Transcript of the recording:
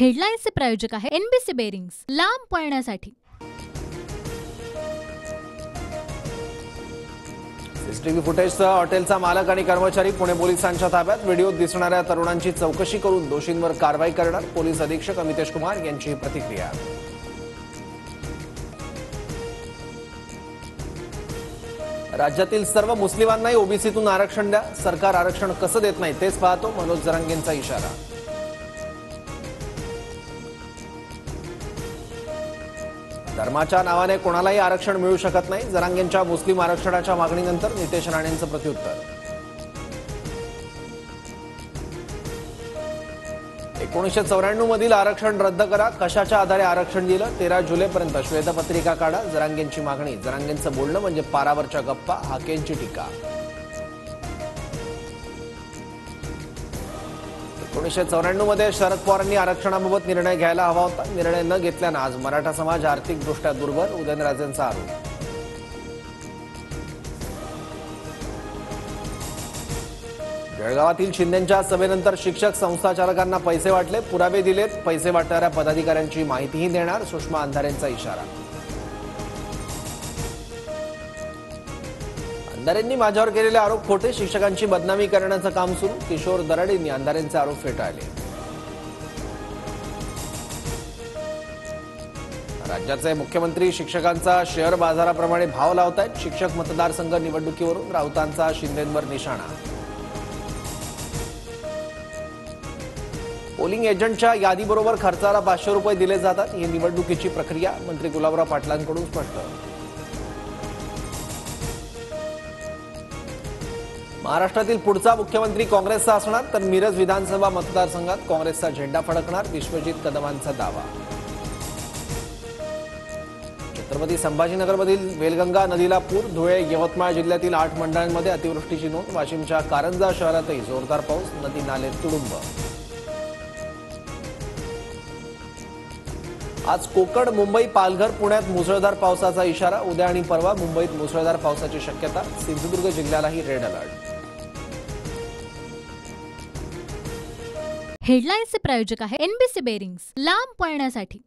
हेडलाईन्सचे प्रायोजक आहे NBC bearings लांब पळण्यासाठी. सीसीटीव्ही फुटेजसह हॉटेलचा मालक आणि कर्मचारी पुणे पोलिसांच्या ताब्यात. व्हिडिओत दिसणाऱ्या तरुणांची चौकशी करून दोषींवर कारवाई करणार पोलीस अधीक्षक अमितेश कुमार यांची ही प्रतिक्रिया. राज्यातील सर्व मुस्लिमांनाही ओबीसीतून आरक्षण द्या. सरकार आरक्षण कसं देत नाही तेच पाहतो मनोज जरांगेंचा इशारा. धर्माच्या नावाने कोणालाही आरक्षण मिळू शकत नाही. जरांगेंच्या मुस्लिम आरक्षणाच्या मागणीनंतर नितेश राणेंचं प्रत्युत्तर. एकोणीसशे चौऱ्याण्णव मधील आरक्षण रद्द करा. कशाच्या आधारे आरक्षण दिलं? तेरा जुलैपर्यंत श्वेतपत्रिका काढा. जरांगेंची मागणी. जरांगेंचं बोलणं म्हणजे पारावरच्या गप्पा. हाकेंची टीका. एकोणीसशे चौऱ्याण्णवमध्ये शरद पवारांनी आरक्षणाबाबत निर्णय घ्यायला हवा होता. निर्णय न घेतल्यानं आज मराठा समाज आर्थिकदृष्ट्या दुर्बल उदयनराजेंचा आरोप. जळगावातील शिंदेच्या सभेनंतर शिक्षक संस्थाचालकांना पैसे वाटले पुरावे दिलेत. पैसे वाटणाऱ्या पदाधिकाऱ्यांची माहितीही देणार सुषमा अंधारेंचा इशारा. दरेंनी माझ्यावर केलेले आरोप खोटे शिक्षकांची बदनामी करण्याचं काम सुरू किशोर दराडेंनी अंधारेंचे आरोप फेटाळले. राज्याचे मुख्यमंत्री शिक्षकांचा शेअर बाजाराप्रमाणे भाव लावत आहेत शिक्षक मतदारसंघ निवडणुकीवरून राऊतांचा शिंदेंवर निशाणा. पोलिंग एजंटच्या यादीबरोबर खर्चाला पाचशे रुपये दिले जातात. ही निवडणुकीची प्रक्रिया मंत्री गुलाबराव पाटलांकडून स्पष्ट महाराष्ट्रातील पुढचा मुख्यमंत्री काँग्रेसचा असणार तर मिरज विधानसभा मतदारसंघात काँग्रेसचा झेंडा फडकणार विश्वजित कदमांचा दावा. छत्रपती संभाजीनगरमधील वेलगंगा नदीला पूर धुळे यवतमाळ जिल्ह्यातील आठ मंडळांमध्ये अतिवृष्टीची नोंद वाशिमच्या कारंजा शहरातही जोरदार पाऊस नदी नाले तुडुंब. आज कोकण मुंबई पालघर पुण्यात मुसळधार पावसाचा इशारा उद्या आणि परवा मुंबईत मुसळधार पावसाची शक्यता सिंधुदुर्ग जिल्ह्यालाही रेड अलर्ट. हेडलाईन्सचे प्रायोजक आहे एनबीसी बेरिंग्स लांब पळण्यासाठी.